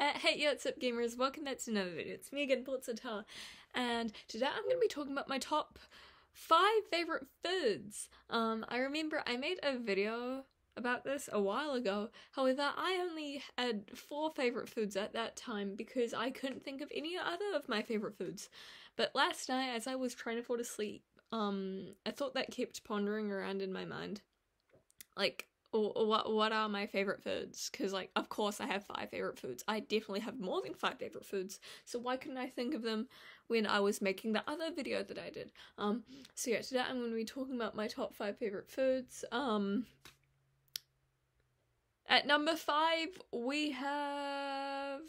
Uh, hey, yo, what's up, gamers? Welcome back to another video. It's me again, Portsatella, and today I'm going to be talking about my top five favorite foods. Um, I remember I made a video about this a while ago. However, I only had four favorite foods at that time because I couldn't think of any other of my favorite foods. But last night, as I was trying to fall asleep, um, a thought that kept pondering around in my mind, like what what are my favorite foods? Because like of course i have five favorite foods. I definitely have more than five favorite foods. So why couldn't i think of them when i was making the other video that i did? Um so yeah today i'm going to be talking about my top five favorite foods. Um at number five we have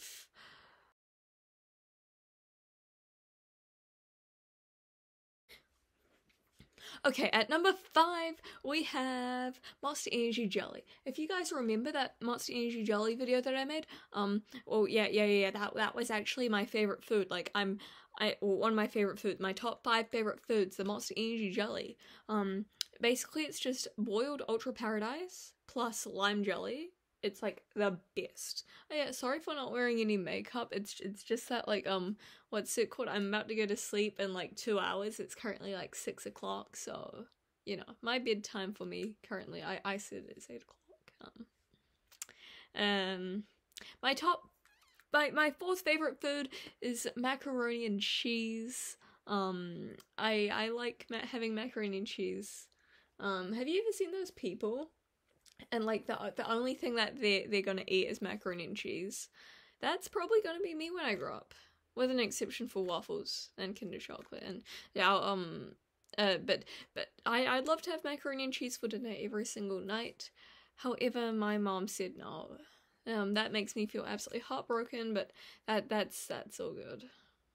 Okay, at number five, we have Monster Energy Jelly. If you guys remember that Monster Energy Jelly video that I made, um, well, yeah, yeah, yeah, that that was actually my favorite food. Like, I'm, I one of my favorite foods, my top five favorite foods, the Monster Energy Jelly. Um, basically, it's just boiled Ultra Paradise plus lime jelly it's like the best. Oh, yeah, sorry for not wearing any makeup. It's it's just that like um what's it called? I'm about to go to sleep in like two hours. It's currently like six o'clock, so you know my bedtime for me currently. I I said it's eight o'clock. Um, um, my top, my my fourth favorite food is macaroni and cheese. Um, I I like ma- having macaroni and cheese. Um, have you ever seen those people? And like the the only thing that they they're gonna eat is macaroni and cheese. That's probably gonna be me when I grow up, with an exception for waffles and Kinder chocolate. And yeah, um, uh, but but I I'd love to have macaroni and cheese for dinner every single night. However, my mom said no. Um, that makes me feel absolutely heartbroken. But that that's that's all good.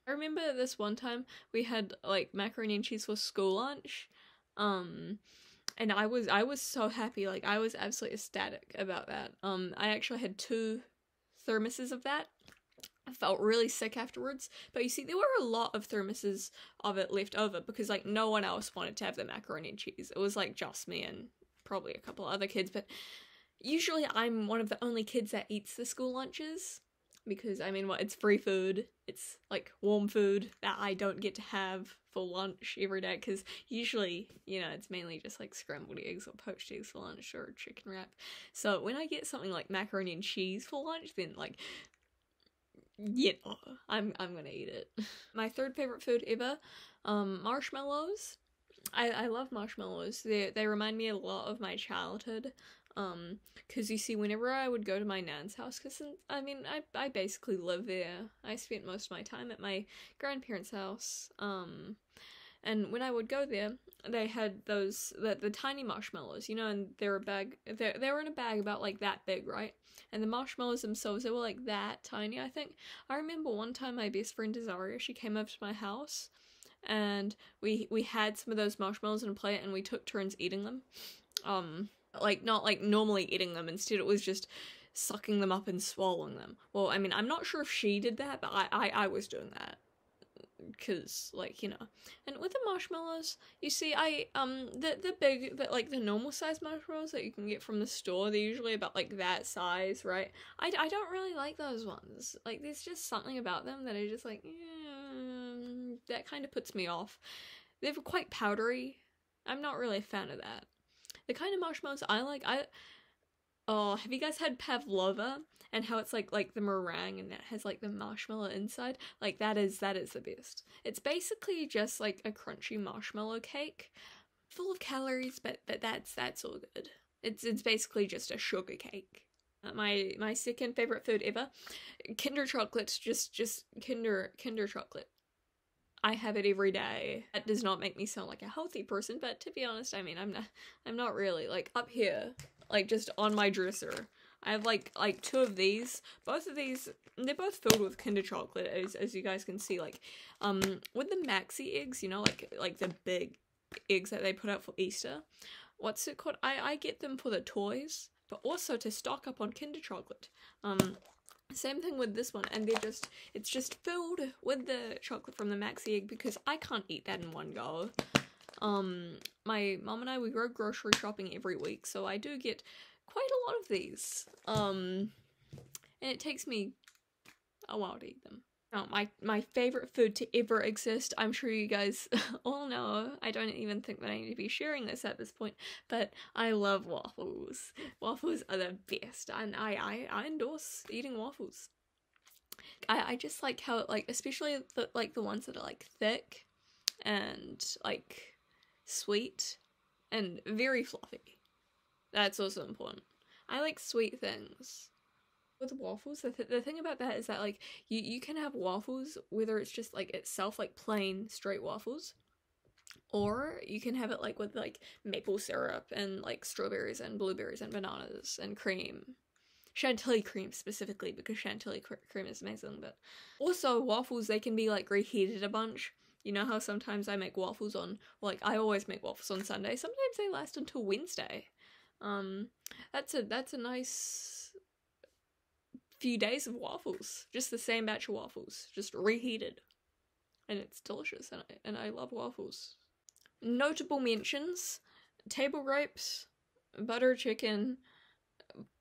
I remember this one time we had like macaroni and cheese for school lunch. Um, and I was I was so happy like I was absolutely ecstatic about that. Um I actually had two thermoses of that. I felt really sick afterwards. But you see there were a lot of thermoses of it left over because like no one else wanted to have the macaroni and cheese. It was like just me and probably a couple other kids. But usually I'm one of the only kids that eats the school lunches because I mean, what it's free food. It's like warm food that I don't get to have for lunch every day because usually, you know, it's mainly just like scrambled eggs or poached eggs for lunch or a chicken wrap. So when I get something like macaroni and cheese for lunch, then like yeah, I'm I'm gonna eat it. My third favorite food ever, um, marshmallows. I, I love marshmallows. They they remind me a lot of my childhood. Um, cause you see, whenever I would go to my nan's house, cause I mean, I I basically live there. I spent most of my time at my grandparents' house. Um, and when I would go there, they had those the, the tiny marshmallows, you know, and they're a bag. They they were in a bag about like that big, right? And the marshmallows themselves, they were like that tiny. I think I remember one time my best friend Azaria, she came over to my house, and we we had some of those marshmallows in a plate, and we took turns eating them. Um, like not like normally eating them. Instead it was just sucking them up and swallowing them. Well i mean i'm not sure if she did that but i i, I was doing that. Because like you know. And with the marshmallows you see i um the the big the like the normal size marshmallows that you can get from the store they're usually about like that size right? I, I don't really like those ones. Like there's just something about them that i just like yeah, that kind of puts me off. They're quite powdery. I'm not really a fan of that the kind of marshmallows I like, I oh, have you guys had pavlova and how it's like like the meringue and it has like the marshmallow inside? Like that is that is the best. It's basically just like a crunchy marshmallow cake, full of calories, but but that's that's all good. It's it's basically just a sugar cake. Uh, my my second favorite food ever, Kinder chocolates. Just just Kinder Kinder chocolate. I have it every day. That does not make me sound like a healthy person, but to be honest, I mean, I'm not I'm not really like up here, like just on my dresser. I have like like two of these. Both of these they're both filled with Kinder chocolate as as you guys can see like um with the maxi eggs, you know, like like the big eggs that they put out for Easter. What's it called? I I get them for the toys, but also to stock up on Kinder chocolate. Um same thing with this one, and they're just, it's just filled with the chocolate from the Maxi Egg because I can't eat that in one go. Um, my mom and I, we go grocery shopping every week, so I do get quite a lot of these. Um, and it takes me I won't eat them. Oh, my my favorite food to ever exist. I'm sure you guys all know. I don't even think that I need to be sharing this at this point, but I love waffles. Waffles are the best, and I I, I endorse eating waffles. I I just like how like especially the like the ones that are like thick and like sweet and very fluffy. That's also important. I like sweet things with waffles the, th- the thing about that is that like you, you can have waffles whether it's just like itself like plain straight waffles or you can have it like with like maple syrup and like strawberries and blueberries and bananas and cream. Chantilly cream specifically because chantilly cr- cream is amazing but also waffles they can be like reheated a bunch. You know how sometimes i make waffles on like i always make waffles on sunday. Sometimes they last until wednesday. Um that's a that's a nice few days of waffles. Just the same batch of waffles, just reheated. And it's delicious, and I, and I love waffles. Notable mentions table grapes, butter chicken,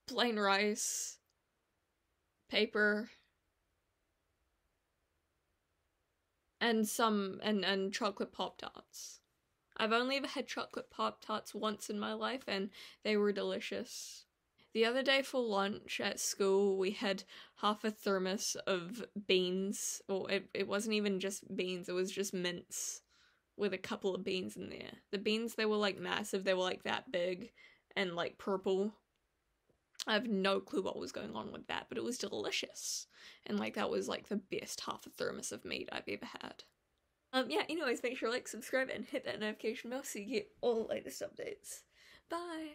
plain rice, paper, and some and and chocolate pop tarts. I've only ever had chocolate pop tarts once in my life and they were delicious. The other day for lunch at school, we had half a thermos of beans. Or it, it wasn't even just beans, it was just mince with a couple of beans in there. The beans, they were like massive, they were like that big and like purple. I have no clue what was going on with that, but it was delicious. And like that was like the best half a thermos of meat I've ever had. Um yeah, anyways, make sure like subscribe and hit that notification bell so you get all the latest updates. Bye.